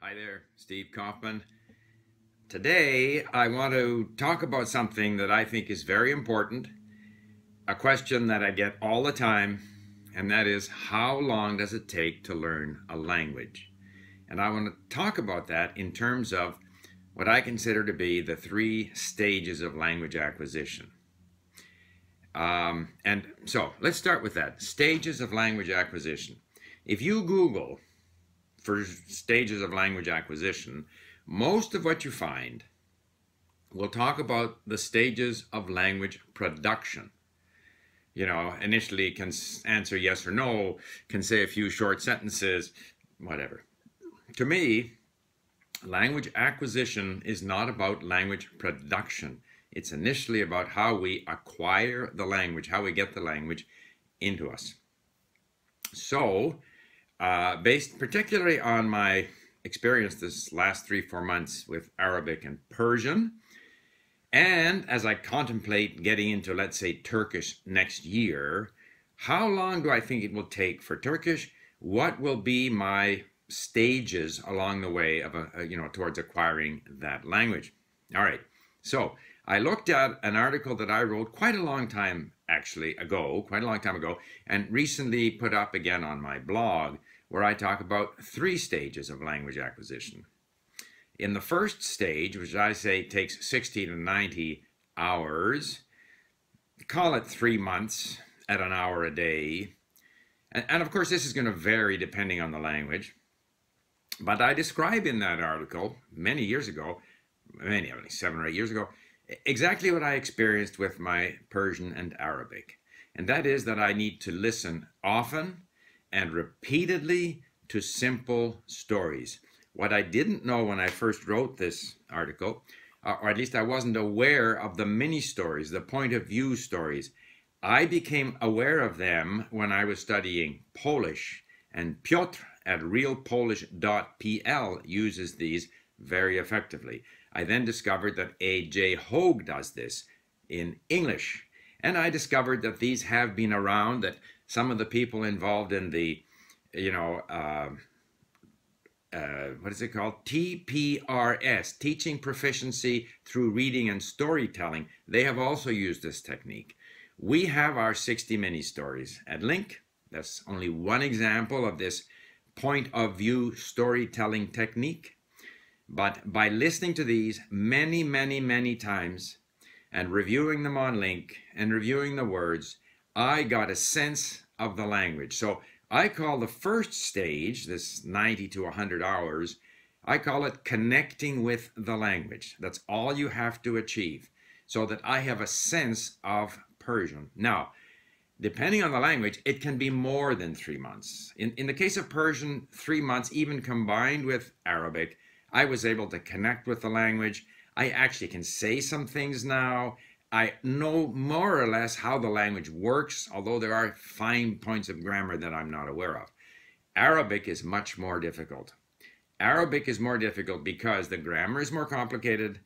Hi there, Steve Kaufmann. Today, I want to talk about something that I think is very important, a question that I get all the time, and that is how long does it take to learn a language? And I want to talk about that in terms of what I consider to be the three stages of language acquisition. Um, and so let's start with that stages of language acquisition. If you Google for stages of language acquisition, most of what you find will talk about the stages of language production. You know, initially can answer yes or no, can say a few short sentences, whatever. To me, language acquisition is not about language production. It's initially about how we acquire the language, how we get the language into us. So, uh, based particularly on my experience this last three, four months with Arabic and Persian, and as I contemplate getting into, let's say, Turkish next year, how long do I think it will take for Turkish? What will be my stages along the way of a, a, you know towards acquiring that language? All right. So I looked at an article that I wrote quite a long time actually ago, quite a long time ago, and recently put up again on my blog where I talk about three stages of language acquisition. In the first stage, which I say takes 60 to 90 hours, call it three months at an hour a day. And, and of course, this is going to vary depending on the language. But I describe in that article many years ago, many, mean, seven or eight years ago, exactly what I experienced with my Persian and Arabic. And that is that I need to listen often and repeatedly to simple stories. What I didn't know when I first wrote this article, uh, or at least I wasn't aware of the mini stories, the point of view stories. I became aware of them when I was studying Polish, and Piotr at realpolish.pl uses these very effectively. I then discovered that A.J. Hoge does this in English. And I discovered that these have been around, that some of the people involved in the, you know, uh, uh, what is it called? TPRS, Teaching Proficiency Through Reading and Storytelling. They have also used this technique. We have our 60 mini stories at LingQ. That's only one example of this point of view storytelling technique. But by listening to these many, many, many times and reviewing them on LingQ and reviewing the words, I got a sense of the language. So I call the first stage, this 90 to 100 hours, I call it connecting with the language. That's all you have to achieve so that I have a sense of Persian. Now, depending on the language, it can be more than three months. In, in the case of Persian, three months, even combined with Arabic, I was able to connect with the language. I actually can say some things now. I know more or less how the language works, although there are fine points of grammar that I'm not aware of. Arabic is much more difficult. Arabic is more difficult because the grammar is more complicated,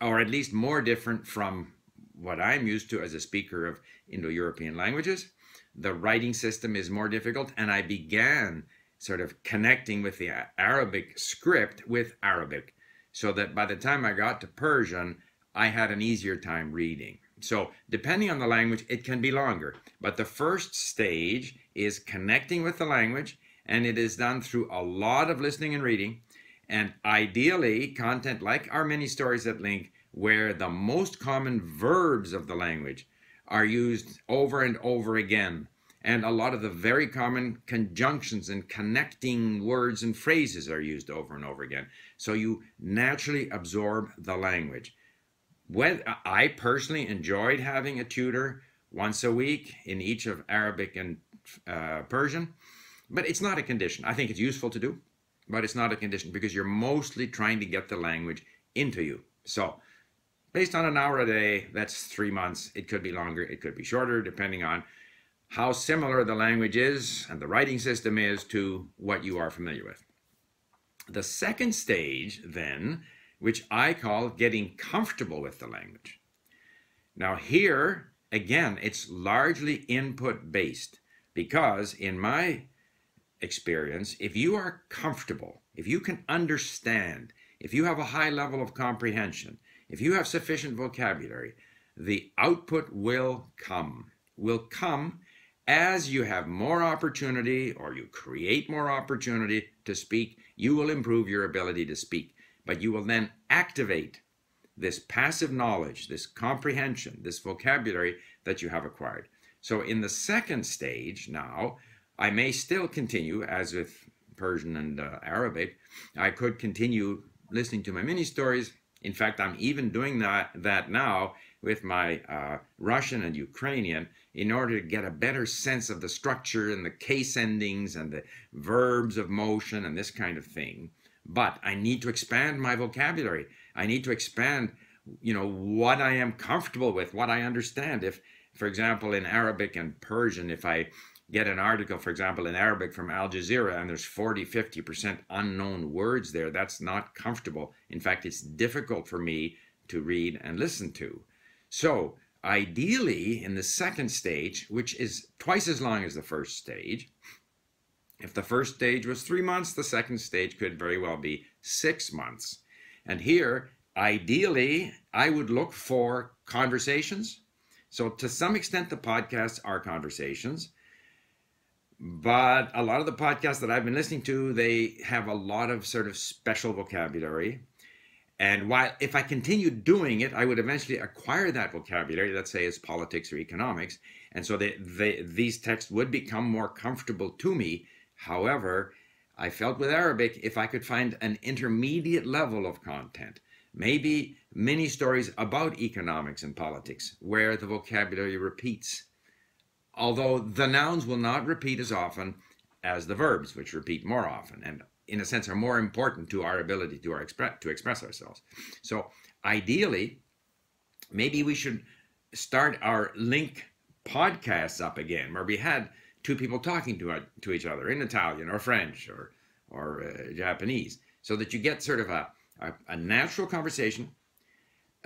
or at least more different from what I'm used to as a speaker of Indo European languages. The writing system is more difficult, and I began sort of connecting with the Arabic script with Arabic, so that by the time I got to Persian, I had an easier time reading. So, depending on the language, it can be longer. But the first stage is connecting with the language, and it is done through a lot of listening and reading. And ideally, content like our mini stories at LingQ, where the most common verbs of the language are used over and over again. And a lot of the very common conjunctions and connecting words and phrases are used over and over again. So you naturally absorb the language when I personally enjoyed having a tutor once a week in each of Arabic and uh, Persian, but it's not a condition. I think it's useful to do, but it's not a condition because you're mostly trying to get the language into you. So, based on an hour a day, that's three months. It could be longer, it could be shorter, depending on how similar the language is and the writing system is to what you are familiar with. The second stage, then, which I call getting comfortable with the language. Now, here, again, it's largely input based because in my experience, if you are comfortable, if you can understand, if you have a high level of comprehension, if you have sufficient vocabulary, the output will come. Will come as you have more opportunity or you create more opportunity to speak, you will improve your ability to speak. But you will then activate this passive knowledge, this comprehension, this vocabulary that you have acquired. So in the second stage now, I may still continue, as with Persian and uh, Arabic, I could continue listening to my mini stories. In fact, I'm even doing that, that now with my uh, Russian and Ukrainian in order to get a better sense of the structure and the case endings and the verbs of motion and this kind of thing. But I need to expand my vocabulary. I need to expand, you know, what I am comfortable with, what I understand. If, for example, in Arabic and Persian, if I get an article, for example, in Arabic from Al Jazeera, and there's 40, 50% unknown words there, that's not comfortable. In fact, it's difficult for me to read and listen to. So, ideally, in the second stage, which is twice as long as the first stage, if the first stage was three months, the second stage could very well be six months. And here, ideally, I would look for conversations. So, to some extent, the podcasts are conversations. But a lot of the podcasts that I've been listening to, they have a lot of sort of special vocabulary. And while if I continued doing it, I would eventually acquire that vocabulary, let's say it's politics or economics. And so they, they, these texts would become more comfortable to me. However, I felt with Arabic, if I could find an intermediate level of content, maybe mini stories about economics and politics, where the vocabulary repeats although the nouns will not repeat as often as the verbs, which repeat more often and, in a sense, are more important to our ability to, our expre- to express ourselves. So, ideally, maybe we should start our LingQ podcasts up again, where we had two people talking to, to each other in Italian or French or, or uh, Japanese, so that you get sort of a, a, a natural conversation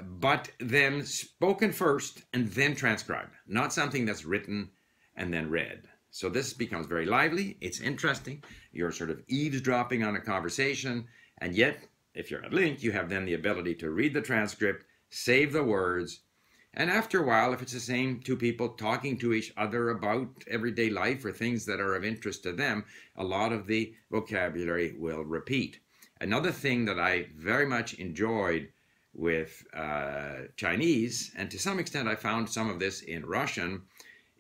but then spoken first and then transcribed, not something that's written and then read. So this becomes very lively. It's interesting. You're sort of eavesdropping on a conversation. And yet, if you're at LingQ, you have then the ability to read the transcript, save the words. And after a while, if it's the same two people talking to each other about everyday life or things that are of interest to them, a lot of the vocabulary will repeat. Another thing that I very much enjoyed with uh, Chinese, and to some extent I found some of this in Russian,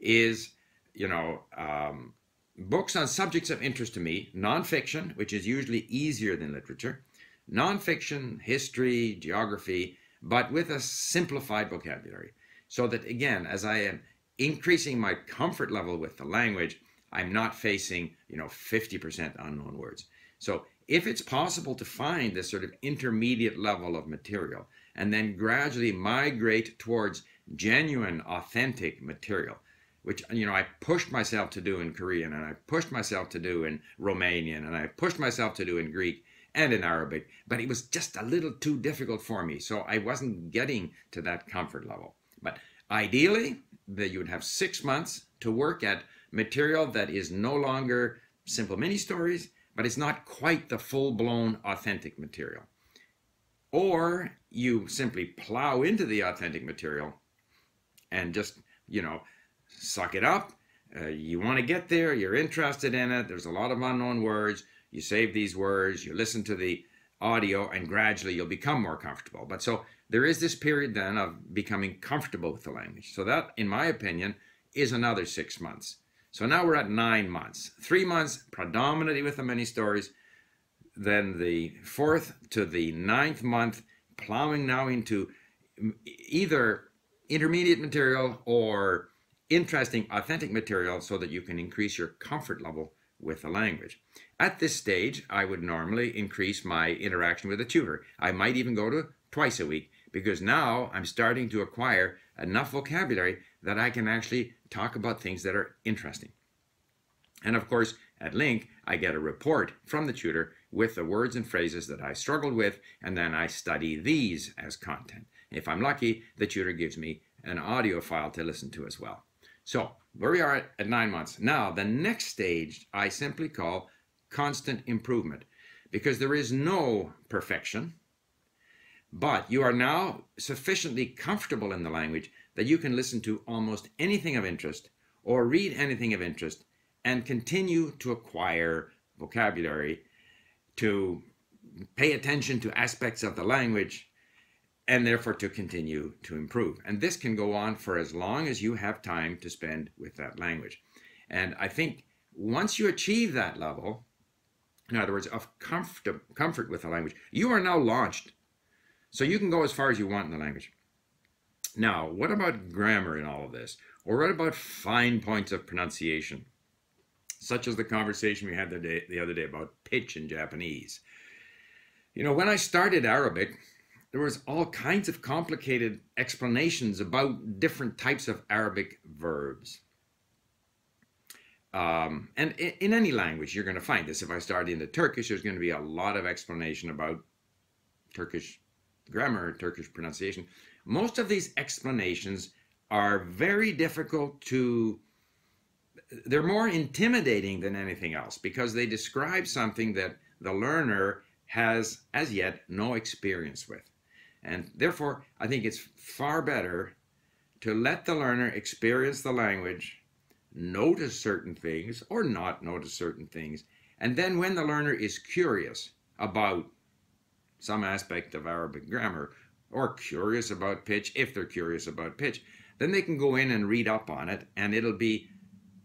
is you know, um, books on subjects of interest to me, nonfiction, which is usually easier than literature, nonfiction, history, geography, but with a simplified vocabulary. So that again, as I am increasing my comfort level with the language, I'm not facing, you know, 50% unknown words. So if it's possible to find this sort of intermediate level of material and then gradually migrate towards genuine, authentic material, which you know I pushed myself to do in Korean and I pushed myself to do in Romanian and I pushed myself to do in Greek and in Arabic, but it was just a little too difficult for me. So I wasn't getting to that comfort level. But ideally, that you would have six months to work at material that is no longer simple mini stories, but it's not quite the full blown authentic material. Or you simply plow into the authentic material and just, you know, suck it up. Uh, you want to get there, you're interested in it. There's a lot of unknown words. You save these words, you listen to the audio, and gradually you'll become more comfortable. But so there is this period then of becoming comfortable with the language. So that, in my opinion, is another six months. So now we're at nine months. Three months predominantly with the mini stories. Then the fourth to the ninth month, plowing now into either intermediate material or interesting, authentic material so that you can increase your comfort level with the language. At this stage, I would normally increase my interaction with a tutor. I might even go to twice a week because now I'm starting to acquire enough vocabulary that I can actually talk about things that are interesting. And of course, at LingQ, I get a report from the tutor with the words and phrases that I struggled with, and then I study these as content. If I'm lucky, the tutor gives me an audio file to listen to as well. So where we are at, at nine months. Now, the next stage I simply call constant improvement because there is no perfection, but you are now sufficiently comfortable in the language that you can listen to almost anything of interest or read anything of interest and continue to acquire vocabulary, to pay attention to aspects of the language, and therefore to continue to improve. And this can go on for as long as you have time to spend with that language. And I think once you achieve that level, in other words, of comfort, comfort with the language, you are now launched. So you can go as far as you want in the language. Now, what about grammar in all of this? Or what about fine points of pronunciation? Such as the conversation we had the, day, the other day about pitch in Japanese. You know, when I started Arabic, there was all kinds of complicated explanations about different types of Arabic verbs. Um, and in, in, any language, you're going to find this. If I start into Turkish, there's going to be a lot of explanation about Turkish grammar, Turkish pronunciation. Most of these explanations are very difficult to, they're more intimidating than anything else because they describe something that the learner has as yet no experience with. And therefore, I think it's far better to let the learner experience the language, notice certain things or not notice certain things. And then when the learner is curious about some aspect of Arabic grammar or curious about pitch, if they're curious about pitch, then they can go in and read up on it and it'll be,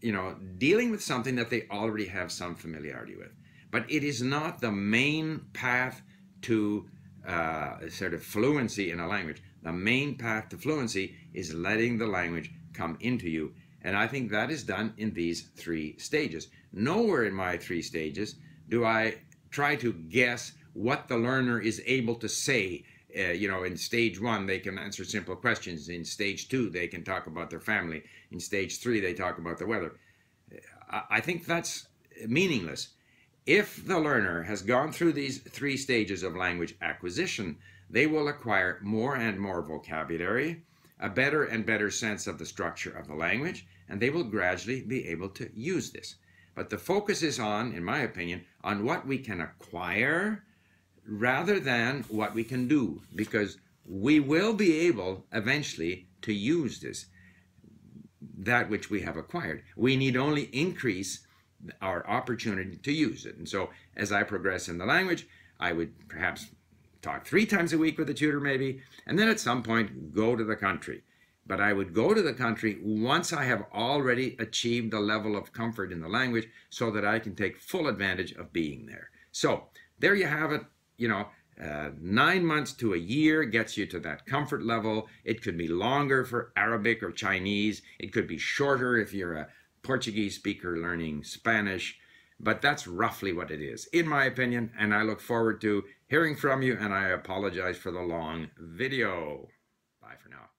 you know, dealing with something that they already have some familiarity with. But it is not the main path to uh, sort of fluency in a language. The main path to fluency is letting the language come into you. And I think that is done in these three stages. Nowhere in my three stages do I try to guess what the learner is able to say. Uh, you know, in stage one, they can answer simple questions. In stage two, they can talk about their family. In stage three, they talk about the weather. I think that's meaningless. If the learner has gone through these three stages of language acquisition, they will acquire more and more vocabulary, a better and better sense of the structure of the language, and they will gradually be able to use this. But the focus is on, in my opinion, on what we can acquire rather than what we can do, because we will be able eventually to use this, that which we have acquired. We need only increase our opportunity to use it. And so as I progress in the language, I would perhaps talk three times a week with a tutor maybe, and then at some point go to the country. But I would go to the country once I have already achieved the level of comfort in the language so that I can take full advantage of being there. So there you have it. You know, uh, nine months to a year gets you to that comfort level. It could be longer for Arabic or Chinese. It could be shorter if you're a, Portuguese speaker learning Spanish, but that's roughly what it is, in my opinion, and I look forward to hearing from you, and I apologize for the long video. Bye for now.